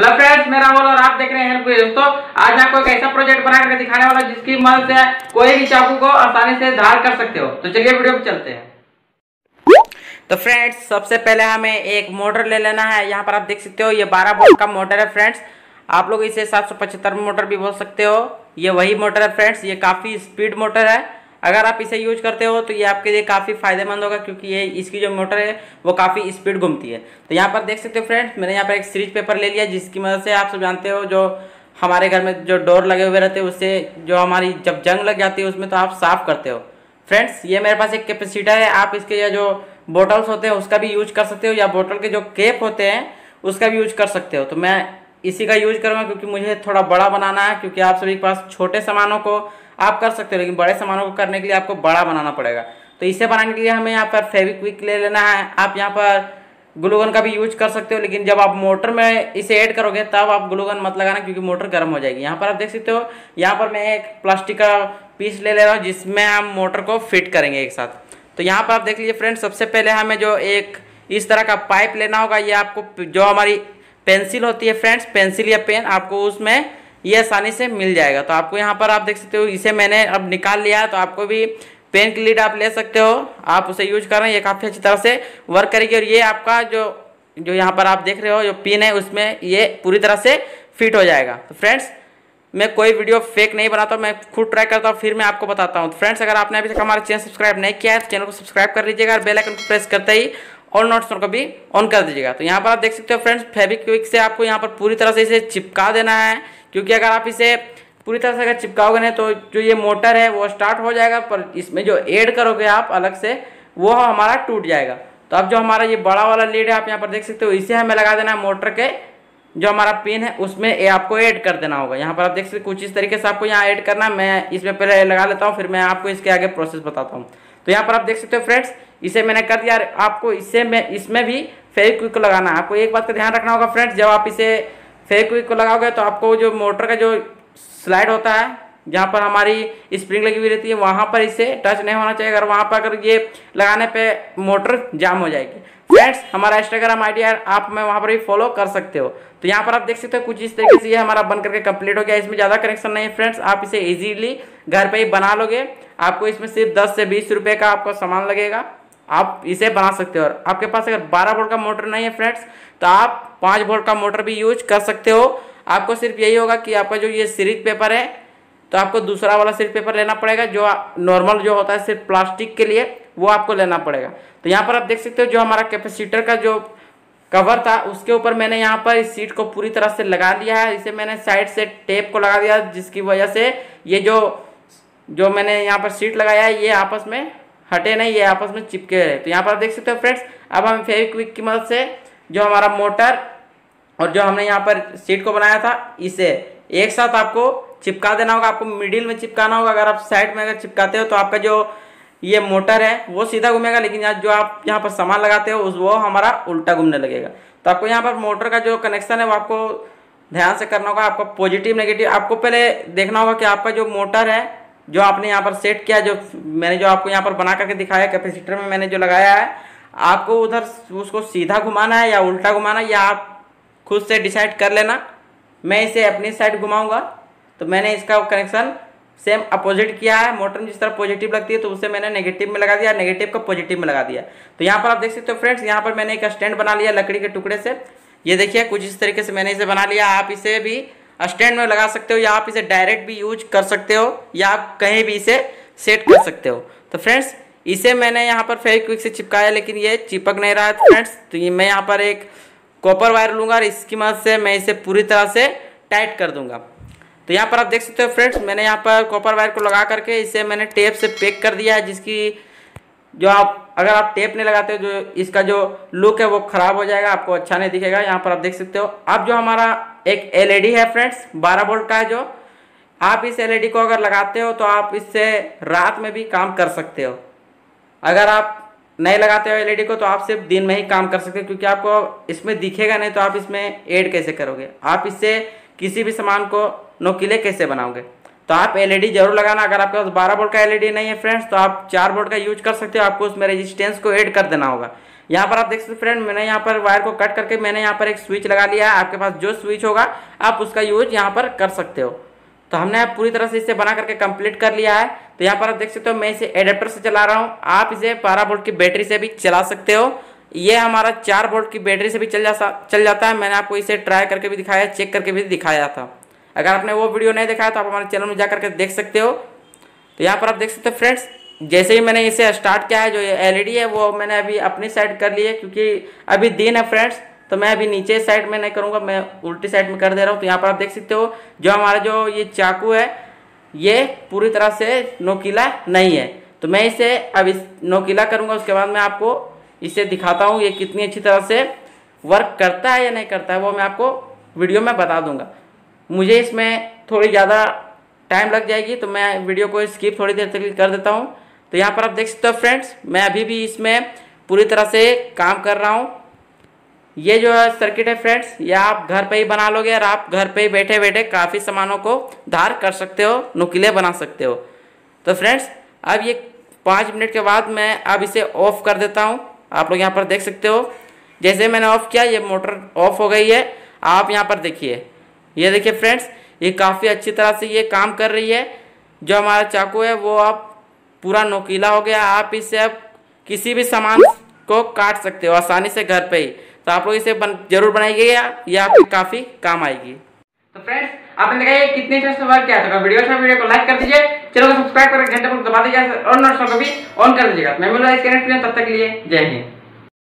Hello friends मेरा बोल और आप देख रहे हैं हेल्प दोस्तों। आज मैं आपको एक ऐसा प्रोजेक्ट बना करके दिखाने वाला जिसकी मदद से कोई भी चाकू को आसानी से धार कर सकते हो। तो चलिए वीडियो पे चलते हैं। तो फ्रेंड्स सबसे पहले हमें एक मोटर ले लेना है। यहाँ पर आप देख सकते हो, ये 12 वोल्ट का मोटर है फ्रेंड्स आप लोग इसे 775 मोटर भी बोल सकते हो। ये वही मोटर है फ्रेंड्स ये काफ़ी स्पीड मोटर है। अगर आप इसे यूज़ करते हो तो ये आपके लिए काफ़ी फ़ायदेमंद होगा, क्योंकि ये इसकी जो मोटर है, वो काफ़ी स्पीड घूमती है। तो यहाँ पर देख सकते हो फ्रेंड्स मैंने यहाँ पर एक सीरीज़ पेपर ले लिया, जिसकी मदद से आप सब जानते हो, जो हमारे घर में जो डोर लगे हुए रहते हैं, उससे जो हमारी जब जंग लग जाती है, उसमें तो आप साफ़ करते हो। फ्रेंड्स ये मेरे पास एक कैपेसिटर है, आप इसके जो बोटल्स होते हैं, उसका भी यूज़ कर सकते हो, या बोटल के जो केप होते हैं, उसका भी यूज़ कर सकते हो। तो मैं इसी का यूज़ करूँगा क्योंकि मुझे थोड़ा बड़ा बनाना है, क्योंकि आप सभी के पास छोटे सामानों को आप कर सकते हो, लेकिन बड़े सामानों को करने के लिए आपको बड़ा बनाना पड़ेगा। तो इसे बनाने के लिए हमें यहाँ पर फेविक्विक ले लेना है। आप यहाँ पर ग्लूगन का भी यूज़ कर सकते हो, लेकिन जब आप मोटर में इसे ऐड करोगे, तब आप ग्लूगन मत लगाना, क्योंकि मोटर गर्म हो जाएगी। यहाँ पर आप देख सकते हो, यहाँ पर मैं एक प्लास्टिक का पीस ले ले रहा हूँ, जिसमें हम मोटर को फिट करेंगे एक साथ। तो यहाँ पर आप देख लीजिए फ्रेंड सबसे पहले हमें जो एक इस तरह का पाइप लेना होगा, ये आपको जो हमारी पेंसिल होती है फ्रेंड्स, पेंसिल या पेन आपको उसमें ये आसानी से मिल जाएगा। तो आपको यहाँ पर आप देख सकते हो, इसे मैंने अब निकाल लिया तो आपको भी पेन की लीड आप ले सकते हो। आप उसे यूज़ कर रहे हैं, ये काफ़ी अच्छी तरह से वर्क करेगी और ये आपका जो जो यहाँ पर आप देख रहे हो, जो पिन है, उसमें ये पूरी तरह से फिट हो जाएगा। तो फ्रेंड्स मैं कोई वीडियो फेक नहीं बनाता, मैं खुद ट्राई करता हूँ, फिर मैं आपको बताता हूँ। फ्रेंड्स अगर आपने अभी तक हमारे चैनल सब्सक्राइब नहीं किया है तो चैनल को सब्सक्राइब कर लीजिएगा और बेल आइकन को प्रेस करते ही और नोट्स को भी ऑन कर दीजिएगा। तो यहाँ पर आप देख सकते हो फ्रेंड्स फेविक्विक से आपको यहाँ पर पूरी तरह से इसे चिपका देना है, क्योंकि अगर आप इसे पूरी तरह से अगर चिपकाओगे नहीं तो जो ये मोटर है, वो स्टार्ट हो जाएगा, पर इसमें जो ऐड करोगे आप अलग से, वो हमारा टूट जाएगा। तो अब जो हमारा ये बड़ा वाला लीड है, आप यहाँ पर देख सकते हो, इसे हमें लगा देना है मोटर के जो हमारा पिन है, उसमें ये आपको ऐड कर देना होगा। यहाँ पर आप देख सकते कुछ इस तरीके से आपको यहाँ ऐड करना। मैं इसमें पहले लगा लेता हूँ, फिर मैं आपको इसके आगे प्रोसेस बताता हूँ। तो यहाँ पर आप देख सकते हो फ्रेंड्स इसे मैंने कर दिया। आपको इससे में, इसमें भी फेविक्विक को लगाना आपको एक बात का ध्यान रखना होगा फ्रेंड्स जब आप इसे फेविक्विक को लगाओगे तो आपको जो मोटर का जो स्लाइड होता है, जहाँ पर हमारी स्प्रिंग लगी हुई रहती है, वहाँ पर इसे टच नहीं होना चाहिए। अगर वहाँ पर अगर ये लगाने पे मोटर जाम हो जाएगी। फ्रेंड्स हमारा इंस्टाग्राम आई डी आप मैं वहाँ पर भी फॉलो कर सकते हो। तो यहाँ पर आप देख सकते हो कुछ इस तरीके से ये हमारा बन करके कंप्लीट हो गया। इसमें ज़्यादा कनेक्शन नहीं है। फ्रेंड्स आप इसे इजीली घर पे ही बना लोगे। आपको इसमें सिर्फ़ दस से बीस रुपये का आपको सामान लगेगा। आप इसे बना सकते हो। और आपके पास अगर 12 वोल्ट का मोटर नहीं है फ्रेंड्स तो आप पाँच वोल्ट का मोटर भी यूज़ कर सकते हो। आपको सिर्फ़ यही होगा कि आपका जो ये सीरीज़ पेपर है तो आपको दूसरा वाला सीरीज़ पेपर लेना पड़ेगा, जो नॉर्मल जो होता है सिर्फ़ प्लास्टिक के लिए। वो आपको लेना पड़ेगा। तो यहाँ पर आप देख सकते हो जो हमारा कैपेसिटर का जो कवर था, उसके ऊपर मैंने यहाँ पर इस सीट को पूरी तरह से लगा लिया है। इसे मैंने साइड से टेप को लगा दिया, जिसकी वजह से ये जो जो मैंने यहाँ पर सीट लगाया है, ये आपस में हटे नहीं, ये आपस में चिपके रहे। तो यहाँ पर आप देख सकते हो फ्रेंड्स, अब हम फेविक्विक की मदद से जो हमारा मोटर और जो हमने यहाँ पर सीट को बनाया था, इसे एक साथ आपको चिपका देना होगा। आपको मिडिल में चिपकाना होगा। अगर आप साइड में अगर चिपकाते हो तो आपका जो ये मोटर है, वो सीधा घूमेगा, लेकिन यहाँ जो आप यहाँ पर सामान लगाते हो, उस वो हमारा उल्टा घूमने लगेगा। तो आपको यहाँ पर मोटर का जो कनेक्शन है, वो आपको ध्यान से करना होगा, आपको पॉजिटिव नेगेटिव आपको पहले देखना होगा कि आपका जो मोटर है, जो आपने यहाँ पर सेट किया, जो मैंने जो आपको यहाँ पर बना करके दिखाया कैपेसिटर में मैंने जो लगाया है, आपको उधर उसको सीधा घुमाना है या उल्टा घुमाना या आप खुद से डिसाइड कर लेना। मैं इसे अपनी साइड घुमाऊँगा तो मैंने इसका कनेक्शन सेम अपोजिट किया है मोटर जिस तरह पॉजिटिव लगती है तो उसे मैंने नेगेटिव में लगा दिया नेगेटिव को पॉजिटिव में लगा दिया। तो यहाँ पर आप देख सकते हो फ्रेंड्स यहाँ पर मैंने एक स्टैंड बना लिया लकड़ी के टुकड़े से। ये देखिए, कुछ इस तरीके से मैंने इसे बना लिया। आप इसे भी स्टैंड में लगा सकते हो, या आप इसे डायरेक्ट भी यूज़ कर सकते हो, या आप कहीं भी इसे सेट कर सकते हो। तो फ्रेंड्स इसे मैंने यहाँ पर फेविक्विक से चिपकाया, लेकिन ये चिपक नहीं रहा है फ्रेंड्स तो ये मैं यहाँ पर एक कॉपर वायर लूँगा, और इसकी मदद से मैं इसे पूरी तरह से टाइट कर दूँगा। तो यहाँ पर आप देख सकते हो फ्रेंड्स, मैंने यहाँ पर कॉपर वायर को लगा करके इसे मैंने टेप से पैक कर दिया है, जिसकी जो आप, अगर आप टेप नहीं लगाते जो इसका जो लुक है वो खराब हो जाएगा, आपको अच्छा नहीं दिखेगा। यहाँ पर आप देख सकते हो, अब जो हमारा एक एलईडी है फ्रेंड्स 12 वोल्ट का है जो, आप इस एलईडी को अगर लगाते हो तो आप इससे रात में भी काम कर सकते हो। अगर आप नहीं लगाते हो एलईडी को तो आप सिर्फ़ दिन में ही काम कर सकते हो, क्योंकि आपको इसमें दिखेगा नहीं तो आप इसमें ऐड कैसे करोगे? आप इससे किसी भी सामान को नोकीले कैसे बनाओगे? तो आप एलईडी ज़रूर लगाना। अगर आपके पास बारह बोर्ड का एलईडी नहीं है फ्रेंड्स तो आप चार बोर्ड का यूज़ कर सकते हो। आपको उसमें रेजिस्टेंस को ऐड कर देना होगा। यहाँ पर आप देख सकते फ्रेंड मैंने यहाँ पर वायर को कट करके मैंने यहाँ पर एक स्विच लगा लिया है। आपके पास जो स्विच होगा, आप उसका यूज़ यहाँ पर कर सकते हो। तो हमने पूरी तरह से इसे बना करके कंप्लीट कर लिया है। तो यहाँ पर आप देख सकते हो, मैं इसे एडेप्टर से चला रहा हूँ। आप इसे बारह वोल्ट की बैटरी से भी चला सकते हो। ये हमारा चार वोल्ट की बैटरी से भी चल जा चल जाता है। मैंने आपको इसे ट्राई करके भी दिखाया, चेक करके भी दिखाया था। अगर आपने वो वीडियो नहीं दिखाया तो आप हमारे चैनल में जा करके देख सकते हो। तो यहाँ पर आप देख सकते हो, फ्रेंड्स, जैसे ही मैंने इसे स्टार्ट किया है, जो ये एलईडी है, वो मैंने अभी अपनी साइड कर ली है, क्योंकि अभी दिन है, फ्रेंड्स तो मैं अभी नीचे साइड में नहीं करूँगा, मैं उल्टी साइड में कर दे रहा हूँ। तो यहाँ पर आप देख सकते हो, जो हमारा जो ये चाकू है, ये पूरी तरह से नोकीला नहीं है। तो मैं इसे अभी नोकीला करूँगा, उसके बाद मैं आपको इसे दिखाता हूँ, ये कितनी अच्छी तरह से वर्क करता है या नहीं करता है, वो मैं आपको वीडियो में बता दूँगा। मुझे इसमें थोड़ी ज़्यादा टाइम लग जाएगी तो मैं वीडियो को स्किप थोड़ी देर तक कर देता हूँ। तो यहाँ पर आप देख सकते हो फ्रेंड्स मैं अभी भी इसमें पूरी तरह से काम कर रहा हूँ। ये जो है सर्किट है फ्रेंड्स ये आप घर पे ही बना लोगे और आप घर पे ही बैठे बैठे काफ़ी सामानों को धार कर सकते हो, नुकीले बना सकते हो। तो फ्रेंड्स अब ये पाँच मिनट के बाद मैं अब इसे ऑफ़ कर देता हूँ। आप लोग यहाँ पर देख सकते हो। जैसे मैंने ऑफ़ किया ये मोटर ऑफ़ हो गई है। आप यहाँ पर देखिए। ये देखिए फ्रेंड्स ये काफ़ी अच्छी तरह से ये काम कर रही है। जो हमारा चाकू है वो आप पूरा नोकीला हो गया। आप इससे अब किसी भी सामान को काट सकते हो आसानी से घर पे ही। तो आप लोग इसे बन, ज़रूर बनाइएगा ये आपके काफ़ी काम आएगी। तो फ्रेंड्स आपने देखा ये कितने अच्छे वर्क किया। था वीडियो अच्छा वीडियो को लाइक कर दीजिए। चैनल को सब्सक्राइब करके घंटे दबा दीजिए, और नोटिफिकेशन को भी ऑन कर दीजिएगा। मैं मिलूँगा इसके नेक्स्ट तब तक के लिए जय हिंद।